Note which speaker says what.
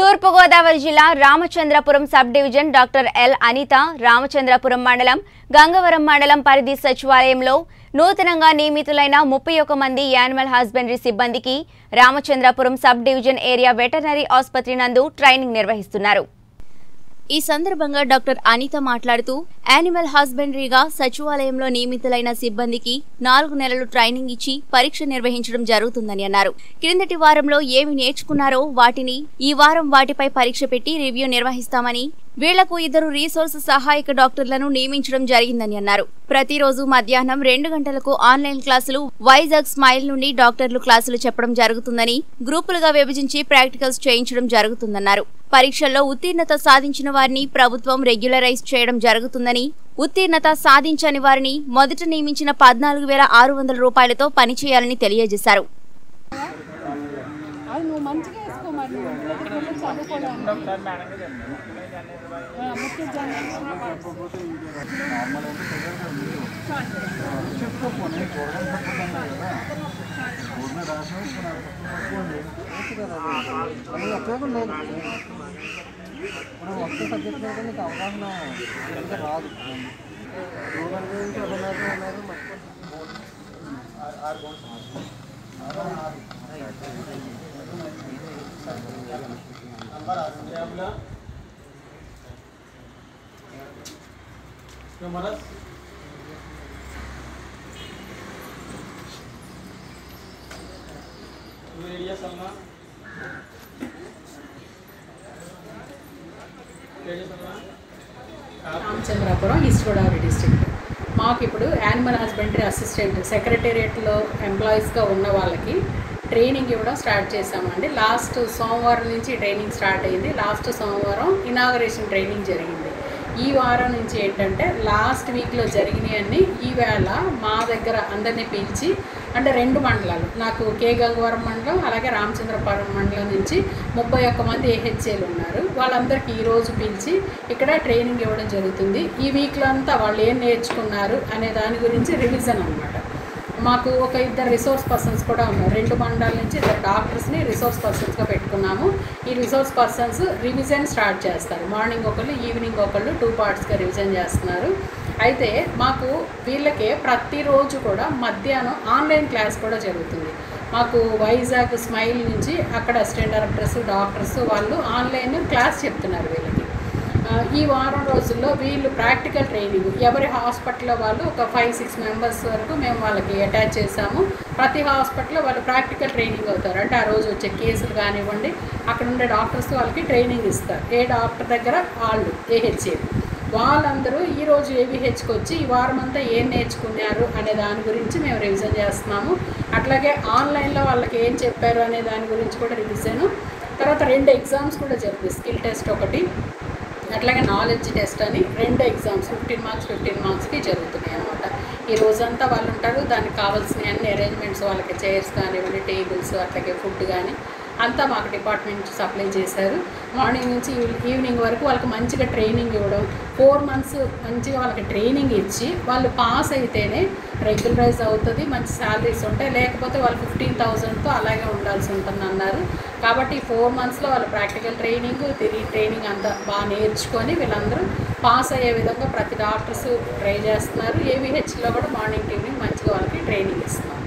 Speaker 1: తూర్పుగోదావరి జిల్లా Ramachandrapuram sub division doctor L Anitha Ramachandrapuram మండలం గంగవరం మండలం పరిధి సచివాలయంలో నూతనంగా నియమితులైన ముప్పై ఒక మంది యానిమల్ హస్బెండరీ సిబ్బందికి Ramachandrapuram sub division area veterinary ఆసుపత్రి నందు ట్రైనింగ్ నిర్వహిస్తున్నారు. ఈ సందర్భంగా డాక్టర్ అనిత మాట్లాడుతూ యానిమల్ హస్బెండరీగా సచివాలయంలో నియమితులైన సిబ్బందికి నాలుగు నెలలు ట్రైనింగ్ ఇచ్చి పరీక్ష నిర్వహించడం జరుగుతుందని అన్నారు. క్రిందటి వారంలో ఏమి నేర్చుకున్నారో వాటిని ఈ వారం వాటిపై పరీక్ష పెట్టి రివ్యూ నిర్వహిస్తామని వీళ్ళకు ఇద్దరు రీసోర్స్ సహాయక డాక్టర్లను నియమించడం జరిగిందని అన్నారు. ప్రతిరోజు మధ్యాహ్నం రెండు గంటలకు ఆన్లైన్ క్లాసులు వైజాగ్ స్మైల్ నుండి డాక్టర్లు క్లాసులు చెప్పడం జరుగుతుందని గ్రూపులుగా విభజించి ప్రాక్టికల్స్ చేయించడం జరుగుతుందన్నారు. పరీక్షల్లో ఉత్తీర్ణత సాధించిన వారిని ప్రభుత్వం రెగ్యులరైజ్ చేయడం జరుగుతుందని ఉత్తీర్ణత సాధించని వారిని మొదట నియమించిన పద్నాలుగు వేల ఆరు వందల రూపాయలతో పనిచేయాలని తెలియజేశారు.
Speaker 2: అది నువ్వు మంచిగా వేసుకో మరి నువ్వు ఇంటి దగ్గరికి వెళ్ళి చదువుకోవడానికి ఆ, ముఖ్య జనరల్
Speaker 3: ఉపయోగం లేదు మనం వస్తే సబ్జెక్ట్ మీద నీకు అవగాహన సరిగ్గా రాదు గూగుల్ గురించి అభినాథం అన్నారు
Speaker 2: రామచంద్రాపురం ఈస్ట్ గోదావరి డిస్ట్రిక్ట్ మాకు ఇప్పుడు యానిమల్ హస్బెండరీ అసిస్టెంట్ సెక్రటేరియట్లో ఎంప్లాయీస్గా ఉన్న వాళ్ళకి ట్రైనింగ్ ఇవ్వడం స్టార్ట్ చేశామండి. లాస్ట్ సోమవారం నుంచి ట్రైనింగ్ స్టార్ట్ అయింది. లాస్ట్ సోమవారం ఇనాగరేషన్ ట్రైనింగ్ జరిగింది. ఈ వారం నుంచి ఏంటంటే లాస్ట్ వీక్లో జరిగినవన్నీ ఈవేళ మా దగ్గర అందరినీ పిలిచి అంటే రెండు మండలాలు నాకు కే గంగవరం మండలం అలాగే రామచంద్రపురం మండలం నుంచి ముప్పై ఒక్క మంది ఏహెచ్ఏలు ఉన్నారు. వాళ్ళందరికీ ఈరోజు పిలిచి ఇక్కడ ట్రైనింగ్ ఇవ్వడం జరుగుతుంది. ఈ వీక్లో అంతా వాళ్ళు ఏం నేర్చుకున్నారు అనే దాని గురించి రివిజన్ అనమాట మాకు ఒక ఇద్దరు రిసోర్స్ పర్సన్స్ కూడా ఉన్నారు. రెండు మండల నుంచి ఇద్దరు డాక్టర్స్ని రిసోర్స్ పర్సన్స్గా పెట్టుకున్నాము. ఈ రిసోర్స్ పర్సన్స్ రివిజన్ స్టార్ట్ చేస్తారు. మార్నింగ్ ఒకళ్ళు ఈవినింగ్ ఒకళ్ళు టూ పార్ట్స్గా రివిజన్ చేస్తున్నారు. అయితే మాకు వీళ్ళకే ప్రతిరోజు కూడా మధ్యాహ్నం ఆన్లైన్ క్లాస్ కూడా జరుగుతుంది. మాకు వైజాగ్ స్మైల్ నుంచి అక్కడ అసిస్టెంట్ డైరెక్టర్స్ డాక్టర్స్ వాళ్ళు ఆన్లైన్ క్లాస్ చెప్తున్నారు వీళ్ళకి. ఈ వారం రోజుల్లో వీళ్ళు ప్రాక్టికల్ ట్రైనింగ్. ఎవరి హాస్పిటల్లో వాళ్ళు ఒక ఫైవ్ సిక్స్ మెంబర్స్ వరకు మేము వాళ్ళకి అటాచ్ చేసాము ప్రతి హాస్పిటల్లో వాళ్ళు ప్రాక్టికల్ ట్రైనింగ్ అవుతారు. అంటే ఆ రోజు వచ్చే కేసులు కానివ్వండి అక్కడ ఉండే డాక్టర్స్ వాళ్ళకి ట్రైనింగ్ ఇస్తారు. ఏ డాక్టర్ దగ్గర? వాళ్ళు ఏహెచ్ఏ. వాళ్ళందరూ ఈరోజు ఏవిహెచ్కి వచ్చి ఈ వారం అంతా ఏం నేర్చుకున్నారు అనే దాని గురించి మేము రివిజన్ చేస్తున్నాము. అట్లాగే ఆన్లైన్లో వాళ్ళకి ఏం చెప్పారు అనే దాని గురించి కూడా రివిజన్. తర్వాత రెండు ఎగ్జామ్స్ కూడా జరుగుతాయి స్కిల్ టెస్ట్ ఒకటి. అట్లాగే నాలెడ్జ్ టెస్ట్ అని రెండు ఎగ్జామ్స్ ఫిఫ్టీన్ మార్క్స్ ఫిఫ్టీన్ మార్క్స్కి జరుగుతున్నాయి అనమాట ఈ రోజంతా వాళ్ళు ఉంటారు దానికి కావాల్సిన అన్ని అరేంజ్మెంట్స్ వాళ్ళకి చైర్స్ కానివ్వండి టేబుల్స్ అట్లాగే ఫుడ్ కానీ అంతా మాకు డిపార్ట్మెంట్ సప్లై చేశారు. మార్నింగ్ నుంచి ఈవినింగ్ వరకు వాళ్ళకి మంచిగా ట్రైనింగ్ ఇవ్వడం ఫోర్ మంత్స్ మంచిగా వాళ్ళకి ట్రైనింగ్ ఇచ్చి వాళ్ళు పాస్ అయితేనే రెగ్యులరైజ్ అవుతుంది మంచి శాలరీస్ ఉంటాయి. లేకపోతే వాళ్ళు ఫిఫ్టీన్ థౌజండ్తో అలాగే ఉండాల్సి ఉంటుంది అన్నారు. కాబట్టి ఈ ఫోర్ మంత్స్లో వాళ్ళు ప్రాక్టికల్ ట్రైనింగ్ తిరిగి ట్రైనింగ్ అంతా బాగా నేర్చుకొని వీళ్ళందరూ పాస్ అయ్యే విధంగా ప్రతి డాక్టర్స్ ట్రై చేస్తున్నారు. ఏవిహెచ్లో కూడా మార్నింగ్ ఈవినింగ్ మంచిగా వాళ్ళకి ట్రైనింగ్ ఇస్తున్నారు.